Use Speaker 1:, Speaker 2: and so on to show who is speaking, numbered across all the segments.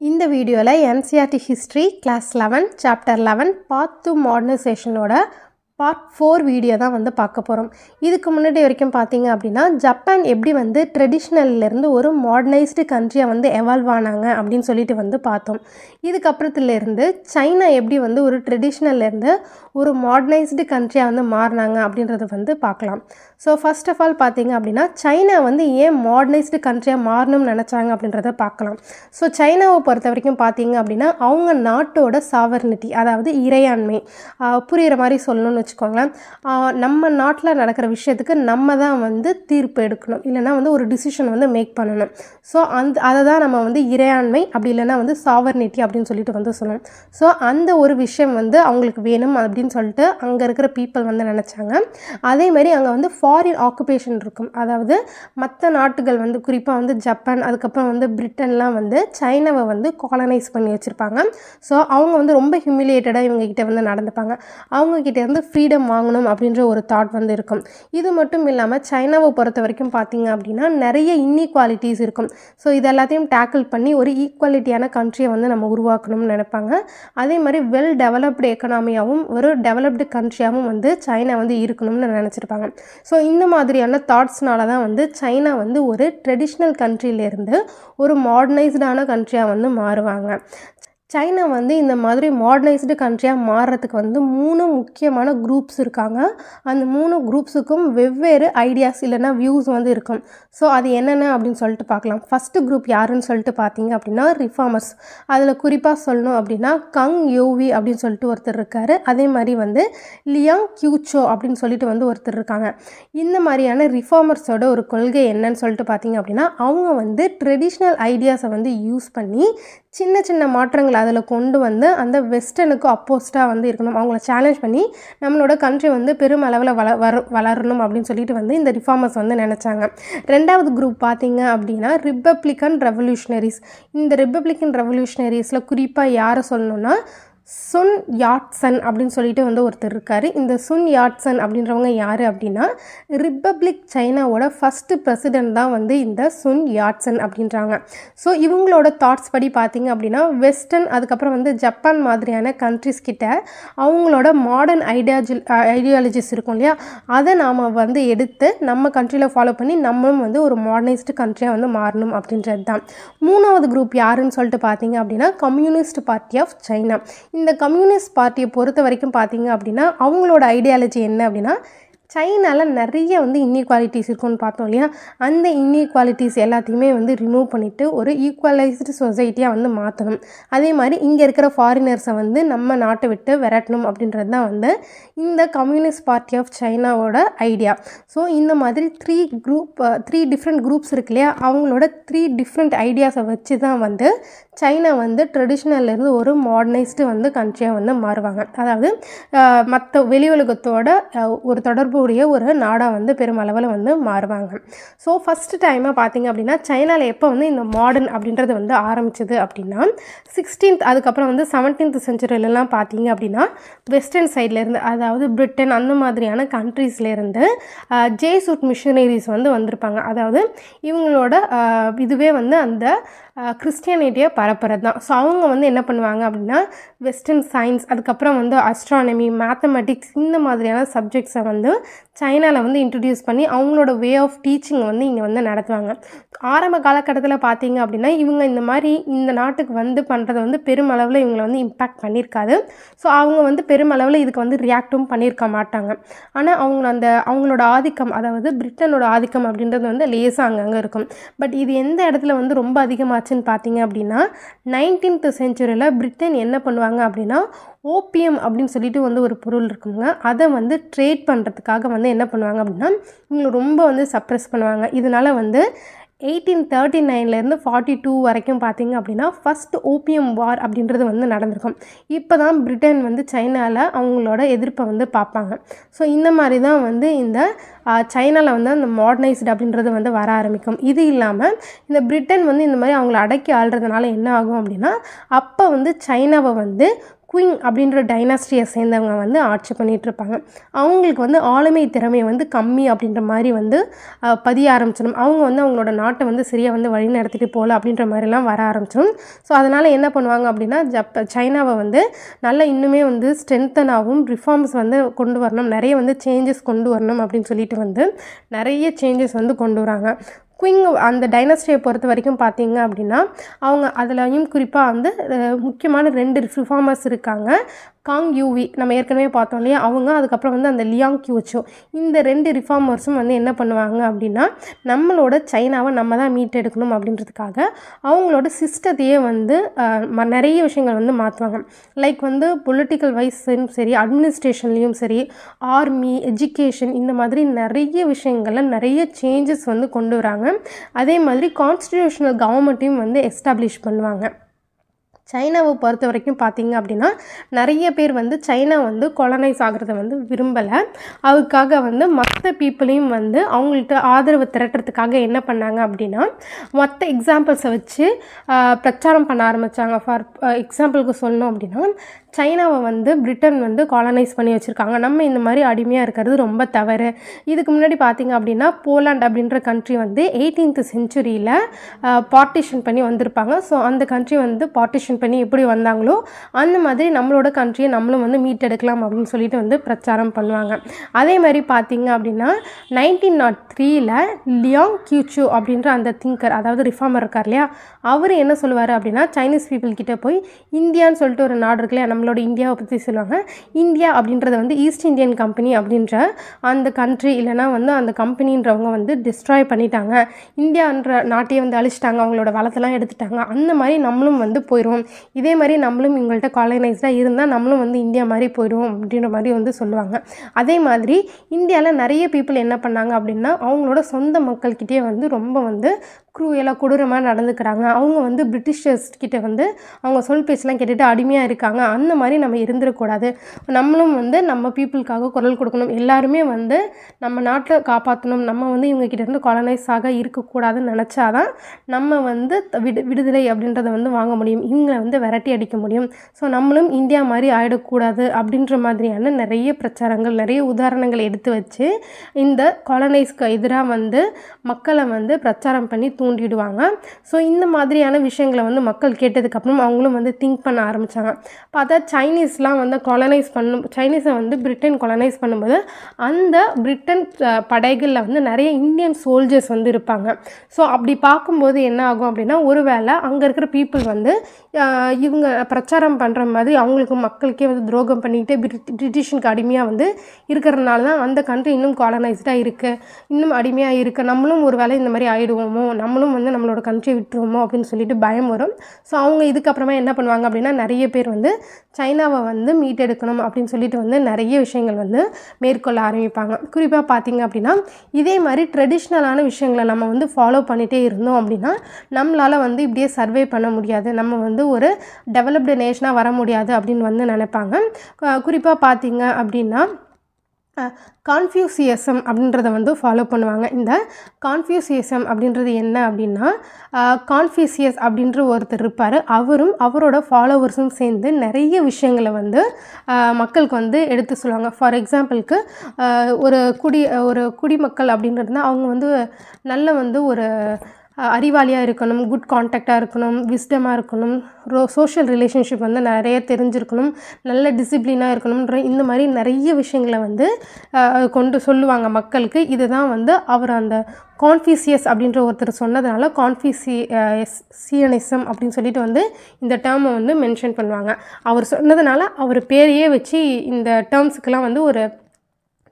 Speaker 1: இந்த வீடியோவில் NCERT history class eleven chapter eleven part two மாடர்னைசேஷனோட part four video தான் வந்து பார்க்க போகிறோம் இதுக்கு முன்னாடி வரைக்கும் பார்த்தீங்க அப்படின்னா ஜப்பான் எப்படி வந்து ட்ரெடிஷ்னல்லேருந்து ஒரு மாடர்னைஸ்டு கண்ட்ரியாக வந்து எவால்வ் ஆனாங்க அப்படின்னு சொல்லிட்டு வந்து பார்த்தோம். இதுக்கப்புறத்துலேருந்து சைனா எப்படி வந்து ஒரு ட்ரெடிஷ்னல்லேருந்து ஒரு மாடர்னைஸ்டு கண்ட்ரியாக வந்து மாறினாங்க அப்படின்றத வந்து பார்க்கலாம். ஸோ ஃபர்ஸ்ட் ஆஃப் ஆல் பார்த்தீங்க அப்படின்னா சைனா வந்து ஏன் மாடர்னைஸ்டு கண்ட்ரியாக மாறணும்னு நினச்சாங்க அப்படின்றத பார்க்கலாம். ஸோ சைனாவை பொறுத்த வரைக்கும் பார்த்தீங்க அப்படின்னா அவங்க நாட்டோட சாவர்னிட்டி அதாவது இறையாண்மை புரிகிற மாதிரி சொல்லணும்னு வச்சுக்கோங்களேன். நம்ம நாட்டில் நடக்கிற விஷயத்துக்கு நம்ம தான் வந்து தீர்ப்பு எடுக்கணும். இல்லைன்னா வந்து ஒரு டிசிஷன் வந்து மேக் பண்ணணும். ஸோ அந்த அதை தான் நம்ம வந்து இறையாண்மை அப்படி இல்லைன்னா வந்து சாவர்னிட்டி அப்படின்னு சொல்லிட்டு வந்து சொல்லணும் ஸோ அந்த ஒரு விஷயம் வந்து அவங்களுக்கு வேணும் அப்படின்னு சொல்லிட்டு அங்கே இருக்கிற பீப்புள் வந்து நினச்சாங்க. அதே மாதிரி அங்கே வந்து ஃபாரின் ஆக்குபேஷன் இருக்கும். அதாவது மற்ற நாட்டுகள் வந்து குறிப்பாக வந்து ஜப்பான் அதுக்கப்புறம் வந்து பிரிட்டன்லாம் வந்து சைனாவை வந்து காலனைஸ் பண்ணி வச்சுருப்பாங்க. ஸோ அவங்க வந்து ரொம்ப ஹியூமிலியேட்டடாக இவங்ககிட்ட வந்து நடந்துப்பாங்க. அவங்க கிட்ட இருந்து ஃப்ரீடம் வாங்கணும் அப்படின்ற ஒரு தாட் வந்து இருக்கும். இது மட்டும் இல்லாமல் சைனாவை பொறுத்த வரைக்கும் பார்த்தீங்க அப்படின்னா நிறைய இன்இக்வாலிட்டிஸ் இருக்கும். ஸோ இது எல்லாத்தையும் டேக்கிள் பண்ணி ஒரு ஈக்குவாலிட்டியான கண்ட்ரியை வந்து நம்ம உருவாக்கணும்னு நினைப்பாங்க. அதே மாதிரி வெல் டெவலப்டு எக்கனாமியாகவும் ஒரு டெவலப்டு கண்ட்ரியாகவும் வந்து சைனா வந்து இருக்கணும்னு நினச்சிருப்பாங்க. ஸோ இந்த மாதிரியான தாட்ஸ்னால தான் வந்து சைனா வந்து ஒரு ட்ரெடிஷ்னல் கண்ட்ரியிலேருந்து ஒரு மாடர்னைஸ்டான கண்ட்ரியாக வந்து மாறுவாங்க. சைனா வந்து இந்த மாதிரி மாடர்னைஸ்டு கண்ட்ரியாக மாறுறதுக்கு வந்து மூணு முக்கியமான குரூப்ஸ் இருக்காங்க. அந்த மூணு குரூப்ஸுக்கும் வெவ்வேறு ஐடியாஸ் இல்லைன்னா வியூஸ் வந்து இருக்கும். ஸோ அது என்னென்ன அப்படின்னு சொல்லிட்டு பார்க்கலாம். ஃபஸ்ட்டு குரூப் யாருன்னு சொல்லிட்டு பார்த்தீங்க அப்படின்னா ரிஃபார்மர்ஸ் அதில் குறிப்பாக சொல்லணும் அப்படின்னா கங் யோவி அப்படின்னு சொல்லிட்டு ஒருத்தர் இருக்கார். அதே மாதிரி வந்து லியாங் கியூச்சோ அப்படின்னு சொல்லிட்டு வந்து ஒருத்தர் இருக்காங்க. இந்த மாதிரியான ரிஃபார்மர்ஸோட ஒரு கொள்கை என்னன்னு சொல்லிட்டு பார்த்தீங்க அப்படின்னா அவங்க வந்து ட்ரெடிஷ்னல் ஐடியாஸை வந்து யூஸ் பண்ணி சின்ன சின்ன மாற்றங்களை அதில் கொண்டு வந்து அந்த வெஸ்டர்னுக்கு அப்போஸ்டாக வந்து இருக்கணும். அவங்கள சேலஞ்ச் பண்ணி நம்மளோட கண்ட்ரி வந்து பெருமளவில் வள வர வளரணும் அப்படின்னு சொல்லிட்டு வந்து இந்த ரிஃபார்மர்ஸ் வந்து நினச்சாங்க. ரெண்டாவது குரூப் பார்த்தீங்க அப்படின்னா ரிப்பப்ளிக்கன் ரெவல்யூஷனரிஸ் இந்த ரிப்பப்ளிக்கன் ரெவல்யூஷனரிஸில் குறிப்பாக யாரை சொல்லணும்னா சுன் யாட்சன் அப்படின்னு சொல்லிட்டு வந்து ஒருத்தர் இருக்கார். இந்த சுன் யாட்சன் அப்படின்றவங்க யார் அப்படின்னா ரிப்பப்ளிக் சைனாவோட ஃபஸ்ட்டு பிரசிடென்ட் தான் வந்து இந்த சுன் யாட்சன் அப்படின்றாங்க. ஸோ இவங்களோட தாட்ஸ் படி பார்த்திங்க அப்படின்னா வெஸ்டர்ன் அதுக்கப்புறம் வந்து ஜப்பான் மாதிரியான கண்ட்ரிஸ் கிட்ட அவங்களோட மாடர்ன் ஐடியாஜி ஐடியாலஜிஸ் இருக்கும் இல்லையா? அதை நாம் வந்து எடுத்து நம்ம கண்ட்ரியில் ஃபாலோ பண்ணி நம்மளும் வந்து ஒரு மாடர்னைஸ்டு கண்ட்ரியாக வந்து மாறணும் அப்படின்றது தான் மூணாவது குரூப் யாருன்னு சொல்லிட்டு பார்த்தீங்க அப்படின்னா கம்யூனிஸ்ட் பார்ட்டி ஆஃப் சைனா இந்த கம்யூனிஸ்ட் பார்ட்டியை பொறுத்த வரைக்கும் பார்த்தீங்க அப்படின்னா அவங்களோட ஐடியாலஜி என்ன அப்படின்னா சைனாவில் நிறைய வந்து இன்இக்வாலிட்டிஸ் இருக்கும்னு பார்த்தோம் இல்லையா? அந்த இன்இக்வாலிட்டிஸ் எல்லாத்தையுமே வந்து ரிமூவ் பண்ணிவிட்டு ஒரு ஈக்குவலைஸ்டு சொசைட்டியாக வந்து மாற்றணும் அதே மாதிரி இங்கே இருக்கிற ஃபாரினர்ஸை வந்து நம்ம நாட்டை விட்டு விரட்டணும் அப்படின்றது தான் வந்து இந்த கம்யூனிஸ்ட் பார்ட்டி ஆஃப் சைனாவோட ஐடியா ஸோ இந்த மாதிரி three group three different groups இருக்கு இல்லையா? அவங்களோட த்ரீ டிஃப்ரெண்ட் ஐடியாஸை வச்சு தான் வந்து சைனா வந்து ட்ரெடிஷ்னல்லேருந்து ஒரு மாடர்னைஸ்டு வந்து கண்ட்ரியாக வந்து மாறுவாங்க. அதாவது மற்ற வெளி உலகத்தோட ஒரு தொடர்பு தொடர்புடைய ஒரு நாடாக வந்து பெருமளவில் வந்து மாறுவாங்க. ஸோ ஃபஸ்ட்டு டைமாக பார்த்தீங்க அப்படின்னா சைனாவில் எப்போ வந்து இந்த மாடர்ன் அப்படின்றது வந்து ஆரம்பிச்சது அப்படின்னா சிக்ஸ்டீன்த் அதுக்கப்புறம் வந்து செவன்டீன்த் செஞ்சுரியிலலாம் பார்த்தீங்க அப்படின்னா வெஸ்டர்ன் சைட்லேருந்து அதாவது பிரிட்டன் அந்த மாதிரியான கண்ட்ரீஸ்லேருந்து ஜேசூட் மிஷனரிஸ் வந்து வந்திருப்பாங்க. அதாவது இவங்களோட இதுவே வந்து அந்த கிறிஸ்டியானிட்டியை பரப்புறது தான் ஸோ அவங்க வந்து என்ன பண்ணுவாங்க அப்படின்னா வெஸ்டர்ன் சயின்ஸ் அதுக்கப்புறம் வந்து அஸ்ட்ரானமி மேத்தமெட்டிக்ஸ் இந்த மாதிரியான சப்ஜெக்ட்ஸை வந்து சைனாவில் வந்து இன்ட்ரடியூஸ் பண்ணி அவங்களோட வே ஆஃப் டீச்சிங் வந்து இங்கே வந்து நடத்துவாங்க. ஆரம்ப காலகட்டத்தில் பார்த்தீங்க அப்படின்னா இவங்க இந்த மாதிரி இந்த நாட்டுக்கு வந்து பண்ணுறது வந்து பெருமளவில் இவங்களை வந்து இம்பேக்ட் பண்ணியிருக்காது. ஸோ அவங்க வந்து பெருமளவில் இதுக்கு வந்து ரியாக்டும் பண்ணியிருக்க மாட்டாங்க. ஆனால் அவங்க அந்த அவங்களோட ஆதிக்கம் அதாவது பிரிட்டனோட ஆதிக்கம் அப்படின்றது வந்து லேசாக அங்கங்கே இருக்கும். பட் இது எந்த இடத்துல வந்து ரொம்ப அதிகமாச்சுன்னு பார்த்தீங்க அப்படின்னா நைன்டீன்த் செஞ்சுரியில் பிரிட்டன் என்ன பண்ணுவாங்க அப்படின்னா ஓபியம் அப்படின்னு சொல்லிட்டு வந்து ஒரு பொருள் இருக்குங்க. அதை வந்து ட்ரேட் பண்ணுறதுக்காக வந்து என்ன பண்ணுவாங்க அப்படின்னா இவங்களை ரொம்ப வந்து சப்ரெஸ் பண்ணுவாங்க. இதனால் வந்து எயிட்டீன் தேர்ட்டி நைன்லேருந்து ஃபார்ட்டி டூ வரைக்கும் பார்த்தீங்க அப்படின்னா ஃபஸ்ட் ஓபியம் வார் அப்படின்றது வந்து நடந்திருக்கும். இப்போ தான் பிரிட்டன் வந்து சைனாவில் அவங்களோட எதிர்ப்பை வந்து பார்ப்பாங்க. ஸோ இந்த மாதிரி தான் வந்து இந்த சைனாவில் வந்து அந்த மாடர்னைஸ்டு அப்படின்றது வந்து வர ஆரம்பிக்கும். இது இல்லாமல் இந்த பிரிட்டன் வந்து இந்த மாதிரி அவங்கள அடக்கி ஆள்றதுனால என்ன ஆகும் அப்படின்னா அப்போ வந்து சைனாவை வந்து குயிங் அப்படின்ற டைனாஸ்டியை சேர்ந்தவங்க வந்து ஆட்சி பண்ணிகிட்ருப்பாங்க இருப்பாங்க அவங்களுக்கு வந்து ஆளுமை திறமை வந்து கம்மி அப்படின்ற மாதிரி வந்து பதிய ஆரம்பிச்சிடும். அவங்க வந்து அவங்களோட நாட்டை வந்து சரியாக வந்து வழி நடத்திட்டு போகல அப்படின்ற மாதிரிலாம் வர ஆரம்பிச்சிடும். ஸோ அதனால் என்ன பண்ணுவாங்க அப்படின்னா ஜப்ப சைனாவை வந்து நல்லா இன்னுமே வந்து ஸ்ட்ரென்த்தனாகவும் ரிஃபார்ம்ஸ் வந்து கொண்டு வரணும். நிறைய வந்து சேஞ்சஸ் கொண்டு வரணும் அப்படின்னு சொல்லிட்டு வந்து நிறைய சேஞ்சஸ் வந்து கொண்டு வராங்க. குயிங் அந்த டைனஸ்டியை பொறுத்த வரைக்கும் பார்த்தீங்க அப்படின்னா அவங்க அதுலேயும் குறிப்பாக வந்து முக்கியமான ரெண்டு ரிஃபார்மர்ஸ் இருக்காங்க. காங் யூவி நம்ம ஏற்கனவே பார்த்தோம் இல்லையா? அவங்க அதுக்கப்புறம் வந்து அந்த லியாங் கியூச்சோ இந்த ரெண்டு ரிஃபார்மர்ஸும் வந்து என்ன பண்ணுவாங்க அப்படின்னா நம்மளோட சைனாவை நம்ம தான் மீட் எடுக்கணும் அப்படின்றதுக்காக அவங்களோட சிஸ்டத்தையே வந்து ம- நிறைய விஷயங்கள் வந்து மாற்றுவாங்க லைக் வந்து பொலிட்டிக்கல் வைஸ்லையும் சரி அட்மினிஸ்ட்ரேஷன்லேயும் சரி ஆர்மி எஜுகேஷன் இந்த மாதிரி நிறைய விஷயங்களில் நிறைய சேஞ்சஸ் வந்து கொண்டு வராங்க. அதே மாதிரி கான்ஸ்டிடியூஷனல் கவர்மெண்ட்டையும் வந்து எஸ்டாப்ளிஷ் பண்ணுவாங்க. சைனாவை பொறுத்த வரைக்கும் பார்த்தீங்க அப்படின்னா நிறைய பேர் வந்து சைனா வந்து கொலனைஸ் ஆகிறத வந்து விரும்பலை. அதுக்காக வந்து மற்ற பீப்புளையும் வந்து அவங்கள்ட்ட ஆதரவு திரட்டுறதுக்காக என்ன பண்ணாங்க அப்படின்னா மற்ற எக்ஸாம்பிள்ஸை வச்சு பிரச்சாரம் பண்ண ஆரம்பித்தாங்க ஃபார் எக்ஸாம்பிளுக்கு சொல்லணும் அப்படின்னா சைனாவை வந்து பிரிட்டன் வந்து காலனைஸ் பண்ணி வச்சுருக்காங்க. நம்ம இந்த மாதிரி அடிமையாக இருக்கிறது ரொம்ப தவறு. இதுக்கு முன்னாடி பார்த்தீங்க அப்படின்னா போலாண்ட் அப்படின்ற கண்ட்ரி வந்து எயிட்டீன்த் செஞ்சுரியில் பார்ட்டிஷன் பண்ணி வந்திருப்பாங்க. ஸோ அந்த கண்ட்ரி வந்து பார்ட்டிஷன் பண்ணி எப்படி வந்தாங்களோ அந்த மாதிரி நம்மளோட கண்ட்ரியை நம்மளும் வந்து மீட் எடுக்கலாம் அப்படின்னு சொல்லிட்டு வந்து பிரச்சாரம் பண்ணுவாங்க. அதே மாதிரி பார்த்தீங்க அப்படின்னா நைன்டீன் நாட் த்ரீல லியாங் கியூச்சு அப்படின்ற அந்த திங்கர் அதாவது ரிஃபார்மர் இருக்கார் இல்லையா அவர் என்ன சொல்லுவார் அப்படின்னா சைனீஸ் பீப்புள் கிட்ட போய் இந்தியான்னு சொல்லிட்டு ஒரு நாடு இருக்கு இல்லையா நம்மளோட இந்தியாவை பற்றி சொல்லுவாங்க. இந்தியா அப்படின்றது வந்து ஈஸ்ட் இந்தியன் கம்பெனி அப்படின்ற அந்த கண்ட்ரி இல்லைனா வந்து அந்த கம்பெனின்றவங்க வந்து டிஸ்ட்ராய் பண்ணிட்டாங்க. இந்தியான்ற நாட்டையே வந்து அழிச்சிட்டாங்க. அவங்களோட வளத்தெல்லாம் எடுத்துட்டாங்க. அந்த மாதிரி நம்மளும் வந்து போயிடும் இதே மாதிரி நம்மளும் இவங்கள்ட்ட காலனைஸ்டாக இருந்தால் நம்மளும் வந்து இந்தியா மாதிரி போயிடுவோம் அப்படின்ற மாதிரி வந்து சொல்லுவாங்க. அதே மாதிரி இந்தியாவில் நிறைய பீப்புள் என்ன பண்ணாங்க அப்படின்னா அவங்களோட சொந்த மக்கள்கிட்டயே வந்து ரொம்ப வந்து க்ரூயலாக கொடூரமாக நடந்துக்கிறாங்க. அவங்க வந்து பிரிட்டிஷர்ஸ் கிட்ட வந்து அவங்க சொல் பேச்செலாம் கேட்டுட்டு அடிமையாக இருக்காங்க. அந்த மாதிரி நம்ம இருந்துடக்கூடாது. நம்மளும் வந்து நம்ம பீப்புளுக்காக குரல் கொடுக்கணும். எல்லாருமே வந்து நம்ம நாட்டை காப்பாற்றணும் நம்ம வந்து இவங்க கிட்டேருந்து காலனைஸாக இருக்கக்கூடாதுன்னு நினச்சாதான் நம்ம வந்து விடு விடுதலை அப்படின்றத வந்து வாங்க முடியும். இவங்களை வந்து விரட்டி அடிக்க முடியும். ஸோ நம்மளும் இந்தியா மாதிரி ஆயிடக்கூடாது அப்படின்ற மாதிரியான நிறைய பிரச்சாரங்கள் நிறைய உதாரணங்கள் எடுத்து வச்சு இந்த காலனைஸ்க்கு எதிராக வந்து மக்களை வந்து பிரச்சாரம் பண்ணி தூண்டிடுவாங்க. ஸோ இந்த மாதிரியான விஷயங்களை வந்து மக்கள் கேட்டதுக்கப்புறம் அவங்களும் வந்து திங்க் பண்ண ஆரம்பித்தாங்க பார்த்தா சைனீஸ்லாம் வந்து கொலனைஸ் பண்ணும் சைனீஸை வந்து பிரிட்டன் கொலனைஸ் பண்ணும்போது அந்த பிரிட்டன் படைகளில் வந்து நிறைய இந்தியன் சோல்ஜர்ஸ் வந்து இருப்பாங்க. ஸோ அப்படி பார்க்கும்போது என்ன ஆகும் அப்படின்னா ஒருவேளை அங்கே இருக்கிற பீப்புள் வந்து இவங்க பிரச்சாரம் பண்ணுற மாதிரி அவங்களுக்கு மக்களுக்கே வந்து துரோகம் பண்ணிக்கிட்டு பிரிட்டிஷனுக்கு அடிமையாக வந்து இருக்கிறதுனால தான் அந்த கண்ட்ரி இன்னும் காலனைஸ்டாக இருக்குது இன்னும் அடிமையாக இருக்குது நம்மளும் ஒரு வேளை இந்த மாதிரி ஆகிடுவோமோ நம்ம நம்மளும் வந்து நம்மளோட கண்ட்ரி விட்டுருவோமோ அப்படின்னு சொல்லிட்டு பயம் வரும். ஸோ அவங்க இதுக்கப்புறமா என்ன பண்ணுவாங்க அப்படின்னா நிறைய பேர் வந்து சைனாவை வந்து மீட்டெடுக்கணும் அப்படின்னு சொல்லிட்டு வந்து நிறைய விஷயங்கள் வந்து மேற்கொள்ள ஆரம்பிப்பாங்க. குறிப்பாக பார்த்தீங்க அப்படின்னா இதே மாதிரி ட்ரெடிஷ்னலான விஷயங்களை நம்ம வந்து ஃபாலோ பண்ணிகிட்டே இருந்தோம் அப்படின்னா நம்மளால் வந்து இப்படியே சர்வே பண்ண முடியாது. நம்ம வந்து ஒரு டெவலப்டு நேஷனாக வர முடியாது அப்படின்னு வந்து நினைப்பாங்க. குறிப்பாக பார்த்தீங்க அப்படின்னா கான்ஃபியூசியசம் அப்படின்றத வந்து ஃபாலோ பண்ணுவாங்க. இந்த கான்ஃபியூசியசம் அப்படின்றது என்ன அப்படின்னா கான்ஃபியூசியஸ் அப்படின்ற ஒருத்தர் இருப்பார். அவரும் அவரோட ஃபாலோவர்ஸும் சேர்ந்து நிறைய விஷயங்களை வந்து மக்களுக்கு வந்து எடுத்து சொல்லுவாங்க. ஃபார் எக்ஸாம்பிளுக்கு ஒரு குடி ஒரு குடிமக்கள் அப்படின்றதுனா அவங்க வந்து நல்ல வந்து ஒரு அறிவாளியாக இருக்கணும் குட் காண்டாக்டாக இருக்கணும் விஸ்டமாக இருக்கணும் ரோ சோஷியல் ரிலேஷன்ஷிப் வந்து நிறைய தெரிஞ்சிருக்கணும் நல்ல டிசிப்ளினாக இருக்கணும்ன்ற இந்த மாதிரி நிறைய விஷயங்களை வந்து கொண்டு சொல்லுவாங்க மக்களுக்கு. இதுதான் வந்து அவர் அந்த கான்ஃபியூசியஸ் அப்படின்ற ஒருத்தர் சொன்னதுனால கான்ஃபியூசி சியனிசம் அப்படின்னு சொல்லிட்டு வந்து இந்த டேர்மை வந்து மென்ஷன் பண்ணுவாங்க. அவர் சொன்னதுனால அவர் பேரையே வச்சு இந்த டேர்ம்ஸுக்கெல்லாம் வந்து ஒரு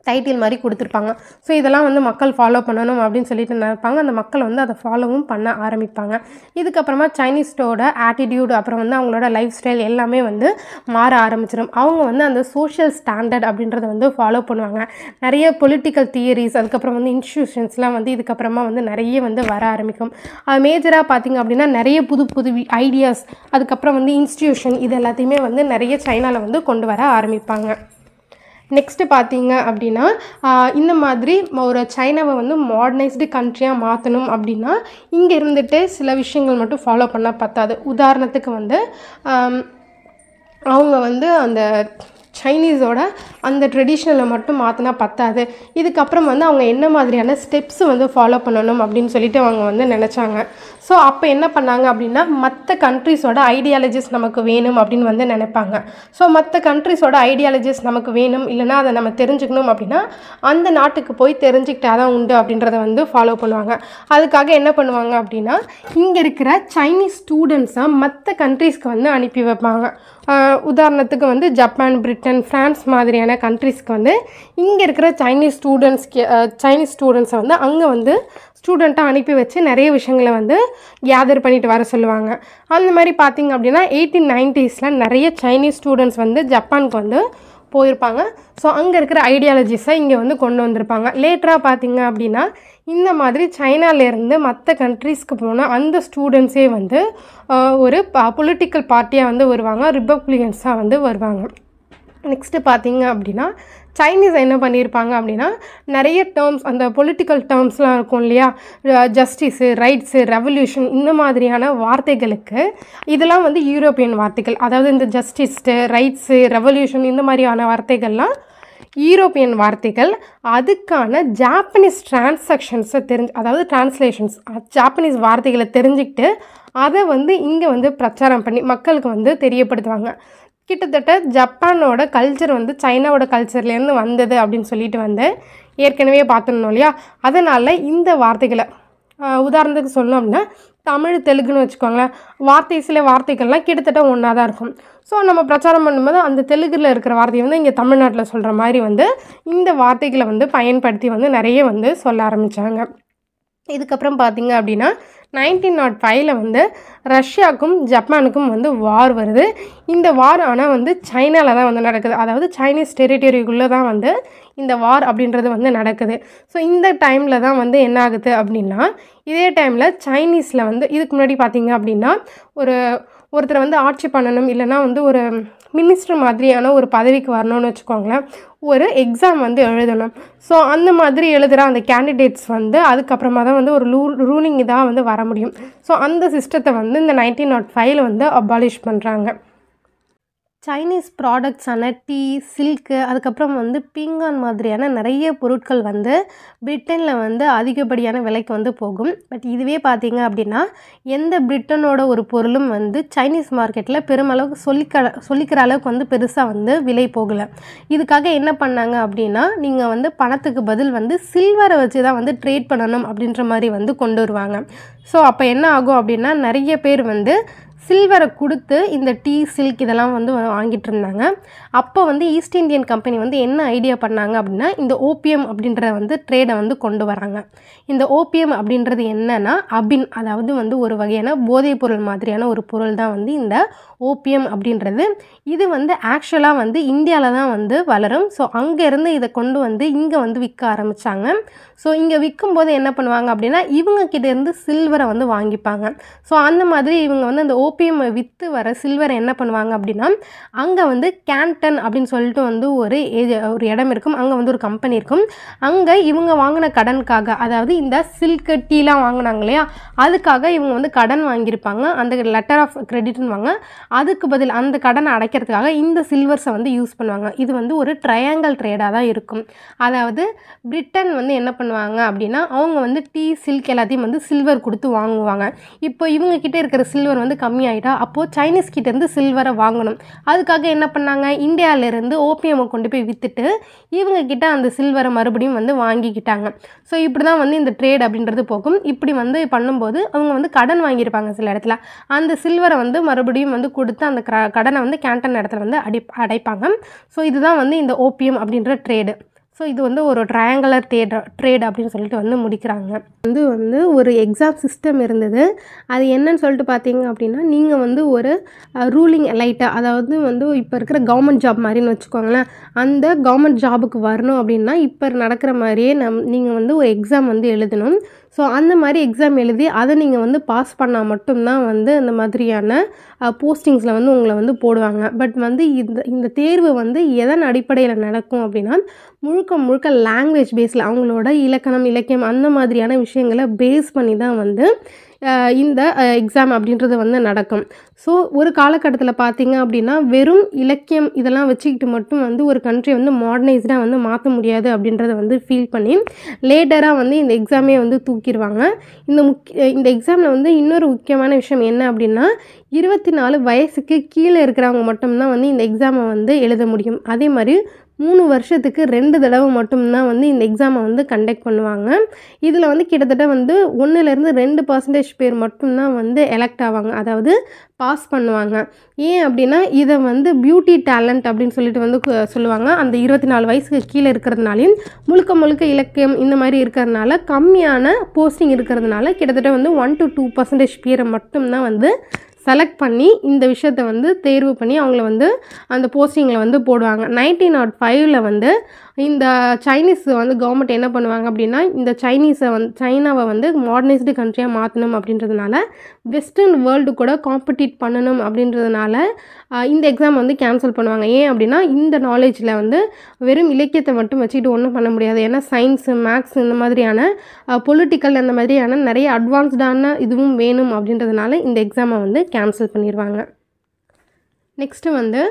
Speaker 1: டைட்டில் மாதிரி கொடுத்துருப்பாங்க. ஸோ இதெல்லாம் வந்து மக்கள் ஃபாலோ பண்ணணும் அப்படின்னு சொல்லிட்டு நினைப்பாங்க. அந்த மக்கள் வந்து அதை ஃபாலோவும் பண்ண ஆரம்பிப்பாங்க. இதுக்கப்புறமா சைனீஸ்டோட ஆட்டிடியூட் அப்புறம் வந்து அவங்களோட லைஃப் ஸ்டைல் எல்லாமே வந்து மாற ஆரம்பிச்சிடும். அவங்க வந்து அந்த சோஷியல் ஸ்டாண்டர்ட் அப்படின்றத வந்து ஃபாலோ பண்ணுவாங்க. நிறைய பொலிட்டிக்கல் தியரிஸ் அதுக்கப்புறம் வந்து இன்ஸ்டியூஷன்ஸ்லாம் வந்து இதுக்கப்புறமா வந்து நிறைய வந்து வர ஆரம்பிக்கும். அது மேஜராக பார்த்தீங்க அப்படின்னா நிறைய புது புது ஐடியாஸ் அதுக்கப்புறம் வந்து இன்ஸ்டியூஷன் இது எல்லாத்தையுமே வந்து நிறைய சைனாவில் வந்து கொண்டு வர ஆரம்பிப்பாங்க. நெக்ஸ்ட்டு பார்த்தீங்க அப்படின்னா இந்த மாதிரி ஒரு சைனாவை வந்து மாடர்னைஸ்டு கண்ட்ரியாக மாற்றணும் அப்படின்னா இங்கே இருந்துட்டு சில விஷயங்கள் மட்டும் ஃபாலோ பண்ணால் பத்தாது. உதாரணத்துக்கு வந்து அவங்க வந்து அந்த சைனீஸோட அந்த ட்ரெடிஷ்னலை மட்டும் மாற்றினா பத்தாது. இதுக்கப்புறம் வந்து அவங்க என்ன மாதிரியான ஸ்டெப்ஸ் வந்து ஃபாலோ பண்ணணும் அப்படின்னு சொல்லிட்டு அவங்க வந்து நினச்சாங்க. ஸோ அப்போ என்ன பண்ணாங்க அப்படின்னா மற்ற கண்ட்ரிஸோட ஐடியாலஜிஸ் நமக்கு வேணும் அப்படின்னு வந்து நினைப்பாங்க. ஸோ மற்ற கண்ட்ரிஸோட ஐடியாலஜிஸ் நமக்கு வேணும் இல்லைன்னா அதை நம்ம தெரிஞ்சுக்கணும் அப்படின்னா அந்த நாட்டுக்கு போய் தெரிஞ்சுக்கிட்டா தான் உண்டு அப்படின்றத வந்து ஃபாலோ பண்ணுவாங்க. அதுக்காக என்ன பண்ணுவாங்க அப்படின்னா இங்கே இருக்கிற சைனீஸ் ஸ்டூடெண்ட்ஸை மற்ற கண்ட்ரீஸ்க்கு வந்து அனுப்பி வைப்பாங்க. உதாரணத்துக்கு வந்து ஜப்பான் பிரிட்டன் ஃப்ரான்ஸ் மாதிரியான கண்ட்ரீஸ்க்கு வந்து இங்கே இருக்கிற சைனீஸ் ஸ்டூடெண்ட்ஸ்க்கு சைனீஸ் ஸ்டூடெண்ட்ஸை வந்து அங்கே வந்து ஸ்டூடெண்ட்டாக அனுப்பி வச்சு நிறைய விஷயங்களை வந்து கேதர் பண்ணிட்டு வர சொல்லுவாங்க. அந்த மாதிரி பார்த்திங்க அப்படின்னா எயிட்டீன் நைன்ட்டீஸில் நிறைய சைனீஸ் ஸ்டூடெண்ட்ஸ் வந்து ஜப்பானுக்கு வந்து போயிருப்பாங்க. ஸோ அங்கே இருக்கிற ஐடியாலஜிஸை இங்கே வந்து கொண்டு வந்திருப்பாங்க. லேட்டராக பார்த்திங்க அப்படின்னா இந்த மாதிரி சைனாலேருந்து மற்ற கண்ட்ரீஸ்க்கு போனால் அந்த ஸ்டூடெண்ட்ஸே வந்து ஒரு பொலிட்டிக்கல் பார்ட்டியாக வந்து வருவாங்க. ரிப்பப்ளிகன்ஸாக வந்து வருவாங்க. நெக்ஸ்ட்டு பார்த்தீங்க அப்படின்னா சைனீஸ் என்ன பண்ணியிருப்பாங்க அப்படின்னா நிறைய டேர்ம்ஸ் அந்த பொலிட்டிக்கல் டேர்ம்ஸ்லாம் இருக்கும் இல்லையா? ஜஸ்டிஸு ரைட்ஸு ரெவல்யூஷன் இந்த மாதிரியான வார்த்தைகளுக்கு இதெல்லாம் வந்து யூரோப்பியன் வார்த்தைகள். அதாவது இந்த ஜஸ்டிஸ்ட்டு ரைட்ஸு ரெவல்யூஷன் இந்த மாதிரியான வார்த்தைகள்லாம் யூரோப்பியன் வார்த்தைகள் அதுக்கான ஜாப்பனீஸ் டிரான்சாக்ஷன்ஸை தெரிஞ்சு அதாவது டிரான்ஸ்லேஷன்ஸ் ஜாப்பனீஸ் வார்த்தைகளை தெரிஞ்சுக்கிட்டு அதை வந்து இங்கே வந்து பிரச்சாரம் பண்ணி மக்களுக்கு வந்து தெரியப்படுத்துவாங்க. கிட்டத்தட்ட ஜப்பானோட கல்ச்சர் வந்து சைனாவோட கல்ச்சர்லேருந்து வந்தது அப்படின்னு சொல்லிட்டு வந்து ஏற்கனவே பார்த்துருந்தோம் இல்லையா? அதனால் இந்த வார்த்தைகளை உதாரணத்துக்கு சொன்னோம்னா தமிழ் தெலுங்குன்னு வச்சுக்கோங்களேன். வார்த்தை சில வார்த்தைகள்லாம் கிட்டத்தட்ட ஒன்றா தான் இருக்கும். ஸோ நம்ம பிரச்சாரம் பண்ணும்போது அந்த தெலுங்குல இருக்கிற வார்த்தையை வந்து இங்கே தமிழ்நாட்டில் சொல்கிற மாதிரி வந்து இந்த வார்த்தைகளை வந்து பயன்படுத்தி வந்து நிறைய வந்து சொல்ல ஆரம்பித்தாங்க இதுக்கப்புறம் பார்த்தீங்க அப்படின்னா நைன்டீன் நாட் ஃபைவ்ல வந்து ரஷ்யாவுக்கும் ஜப்பானுக்கும் வந்து வார் வருது. இந்த வார் ஆனால் வந்து சைனாவில் தான் வந்து நடக்குது. அதாவது சைனீஸ் டெரிட்டரிக்குள்ளே தான் வந்து இந்த வார் அப்படின்றது வந்து நடக்குது. ஸோ இந்த டைமில் தான் வந்து என்ன ஆகுது அப்படின்னா இதே டைமில் சைனீஸில் வந்து இதுக்கு முன்னாடி பார்த்தீங்க அப்படின்னா ஒரு ஒருத்தரை வந்து ஆட்சி பண்ணணும் இல்லைன்னா வந்து ஒரு மினிஸ்டர் மாதிரியான ஒரு பதவிக்கு வரணும்னு வச்சுக்கோங்களேன். ஒரு எக்ஸாம் வந்து எழுதணும். ஸோ அந்த மாதிரி எழுதுகிற அந்த கேண்டிடேட்ஸ் வந்து அதுக்கப்புறமா தான் வந்து ஒரு லூ ரூலிங் இதாக வந்து வர முடியும். ஸோ அந்த சிஸ்டத்தை வந்து இந்த நைன்டீன் நாட் ஃபைவ்ல வந்து அபாலிஷ் பண்ணுறாங்க சைனீஸ் ப்ராடக்ட்ஸான டீ சில்க்கு அதுக்கப்புறம் வந்து பீங்கான் மாதிரியான நிறைய பொருட்கள் வந்து பிரிட்டனில் வந்து அதிகப்படியான விலைக்கு வந்து போகும். பட் இதுவே பார்த்திங்க அப்படின்னா எந்த பிரிட்டனோட ஒரு பொருளும் வந்து சைனீஸ் மார்க்கெட்டில் பெருமளவுக்கு சொல்லிக்க சொல்லிக்கிற அளவுக்கு வந்து பெருசாக வந்து விலை போகலை. இதுக்காக என்ன பண்ணாங்க அப்படின்னா நீங்கள் வந்து பணத்துக்கு பதில் வந்து சில்வரை வச்சு தான் வந்து ட்ரேட் பண்ணணும் அப்படின்ற மாதிரி வந்து கொண்டு வருவாங்க. ஸோ அப்போ என்ன ஆகும் அப்படின்னா நிறைய பேர் வந்து சில்வரை கொடுத்து இந்த டீ சில்க் இதெல்லாம் வந்து வாங்கிட்டு இருந்தாங்க அப்போ வந்து ஈஸ்ட் இந்தியன் கம்பெனி வந்து என்ன ஐடியா பண்ணாங்க அப்படின்னா இந்த ஓபிஎம் அப்படின்ற வந்து ட்ரேடை வந்து கொண்டு வராங்க. இந்த ஓபிஎம் அப்படின்றது என்னன்னா அபின் அதாவது வந்து ஒரு வகையான போதைப் பொருள் மாதிரியான ஒரு பொருள் தான் வந்து இந்த ஓபிஎம் அப்படின்றது. இது வந்து ஆக்சுவலாக வந்து இந்தியாவில் தான் வந்து வளரும். ஸோ அங்கேருந்து இதை கொண்டு வந்து இங்கே வந்து விற்க ஆரம்பித்தாங்க ஸோ இங்கே விற்கும்போது என்ன பண்ணுவாங்க அப்படின்னா இவங்க கிட்டேருந்து சில்வரை வந்து வாங்கிப்பாங்க. ஸோ அந்த மாதிரி இவங்க வந்து அந்த ஓ ஓபிஎம் விற்று வர சில்வர் என்ன பண்ணுவாங்க அப்படின்னா அங்கே வந்து கேன்டன் அப்படின்னு சொல்லிட்டு வந்து ஒரு ஏஜ ஒரு இடம் இருக்கும். அங்கே வந்து ஒரு கம்பெனி இருக்கும். அங்கே இவங்க வாங்கின கடனுக்காக அதாவது இந்த சில்க்கு டீலாம் வாங்கினாங்க இல்லையா? அதுக்காக இவங்க வந்து கடன் வாங்கியிருப்பாங்க. அந்த லெட்டர் ஆஃப் கிரெடிட்னுவாங்க அதுக்கு பதில் அந்த கடனை அடைக்கிறதுக்காக இந்த சில்வர்ஸை வந்து யூஸ் பண்ணுவாங்க. இது வந்து ஒரு ட்ரையாங்கல் ட்ரேடாக தான் இருக்கும். அதாவது பிரிட்டன் வந்து என்ன பண்ணுவாங்க அப்படின்னா அவங்க வந்து டீ சில்க் எல்லாத்தையும் வந்து சில்வர் கொடுத்து வாங்குவாங்க. இப்போ இவங்கக்கிட்ட இருக்கிற சில்வர் வந்து கம்மியாக கம்மியாயிட்டா அப்போது சைனீஸ் கிட்ட இருந்து சில்வரை வாங்கணும். அதுக்காக என்ன பண்ணாங்க? இந்தியாவிலேருந்து ஓபிஎம்மை கொண்டு போய் விற்றுட்டு இவங்க கிட்ட அந்த சில்வரை மறுபடியும் வந்து வாங்கிக்கிட்டாங்க. ஸோ இப்படி தான் வந்து இந்த ட்ரேட் அப்படின்றது போகும். இப்படி வந்து பண்ணும்போது அவங்க வந்து கடன் வாங்கியிருப்பாங்க சில இடத்துல. அந்த சில்வரை வந்து மறுபடியும் வந்து கொடுத்து அந்த க- கடனை வந்து கேண்டன் இடத்துல வந்து அடி அடைப்பாங்க. ஸோ இதுதான் வந்து இந்த ஓபிஎம் அப்படின்ற ட்ரேடு ஸோ இது வந்து ஒரு ட்ரையாங்குலர் ட்ரேட் ட்ரேட் அப்படின்னு சொல்லிட்டு வந்து முடிக்கிறாங்க. வந்து வந்து ஒரு எக்ஸாம் சிஸ்டம் இருந்தது. அது என்னன்னு சொல்லிட்டு பார்த்தீங்க அப்படின்னா நீங்கள் வந்து ஒரு ரூலிங் எலைட்டாக அதாவது வந்து இப்போ இருக்கிற கவர்மெண்ட் ஜாப் மாதிரின்னு வச்சுக்கோங்களேன். அந்த கவர்மெண்ட் ஜாபுக்கு வரணும் அப்படின்னா இப்போ நடக்கிற மாதிரியே நம் நீங்கள் வந்து ஒரு எக்ஸாம் வந்து எழுதணும். ஸோ அந்த மாதிரி எக்ஸாம் எழுதி அதை நீங்கள் வந்து பாஸ் பண்ணால் மட்டும்தான் வந்து அந்த மாதிரியான போஸ்டிங்ஸில் வந்து உங்களை வந்து போடுவாங்க. பட் வந்து இந்த இந்த தேர்வு வந்து எதன் அடிப்படையில் நடக்கும் அப்படின்னா முழுக்க முழுக்க லாங்குவேஜ் பேஸில் அவங்களோட இலக்கணம் இலக்கியம் அந்த மாதிரியான விஷயங்களை பேஸ் பண்ணி தான் வந்து இந்த எக்ஸாம் அப்படின்றது வந்து நடக்கும். ஸோ ஒரு காலகட்டத்தில் பார்த்தீங்க அப்படின்னா வெறும் இலக்கியம் இதெல்லாம் வச்சுக்கிட்டு மட்டும் வந்து ஒரு கண்ட்ரி வந்து மாடர்னைஸ்டாக வந்து மாற்ற முடியாது அப்படின்றத வந்து ஃபீல் பண்ணி லேட்டராக வந்து இந்த எக்ஸாமே வந்து தூக்கிடுவாங்க. இந்த முக்கிய இந்த எக்ஸாமில் வந்து இன்னொரு முக்கியமான விஷயம் என்ன அப்படின்னா இருபத்தி நாலு வயசுக்கு கீழே இருக்கிறவங்க மட்டும்தான் வந்து இந்த எக்ஸாமை வந்து எழுத முடியும். அதே மாதிரி மூணு வருஷத்துக்கு ரெண்டு தடவை மட்டும்தான் வந்து இந்த எக்ஸாமை வந்து கண்டக்ட் பண்ணுவாங்க. இதில் வந்து கிட்டத்தட்ட வந்து ஒன்றுலேருந்து ரெண்டு பர்சன்டேஜ் பேர் மட்டும்தான் வந்து எலெக்ட் ஆவாங்க. அதாவது பாஸ் பண்ணுவாங்க. ஏன் அப்படின்னா இதை வந்து பியூட்டி டேலண்ட் அப்படின்னு சொல்லிட்டு வந்து சொல்லுவாங்க. அந்த இருபத்தி நாலு வயசுக்கு கீழே இருக்கிறதுனாலையும் முழுக்க முழுக்க இலக்கியம் இந்த மாதிரி இருக்கிறதுனால கம்மியான போஸ்டிங் இருக்கிறதுனால கிட்டத்தட்ட வந்து ஒன் டு டூ பர்சன்டேஜ் பேரை மட்டும்தான் வந்து செலக்ட் பண்ணி இந்த விஷயத்தை வந்து தேர்வு பண்ணி அவங்கள வந்து அந்த போஸ்டிங்கில் வந்து போடுவாங்க. நைன்டீன் நாட் ஃபைவ்ல வந்து இந்த சைனீஸ் வந்து கவர்மெண்ட் என்ன பண்ணுவாங்க அப்படின்னா இந்த சைனீஸை வந்து சைனாவை வந்து மாடர்னைஸ்டு கண்ட்ரியாக மாற்றணும் அப்படின்றதுனால வெஸ்டர்ன் வேர்ல்டு கூட காம்படிட் பண்ணணும் அப்படின்றதுனால இந்த எக்ஸாம் வந்து கேன்சல் பண்ணுவாங்க. ஏன் அப்படின்னா இந்த நாலேஜில் வந்து வெறும் இலக்கியத்தை மட்டும் வச்சுக்கிட்டு ஒன்றும் பண்ண முடியாது. ஏன்னா சயின்ஸு மேக்ஸ் இந்த மாதிரியான பொலிட்டிக்கல் அந்த மாதிரியான நிறைய அட்வான்ஸ்டான இதுவும் வேணும் அப்படின்றதுனால இந்த எக்ஸாமை வந்து கேன்சல் பண்ணிடுவாங்க நெக்ஸ்ட்டு வந்து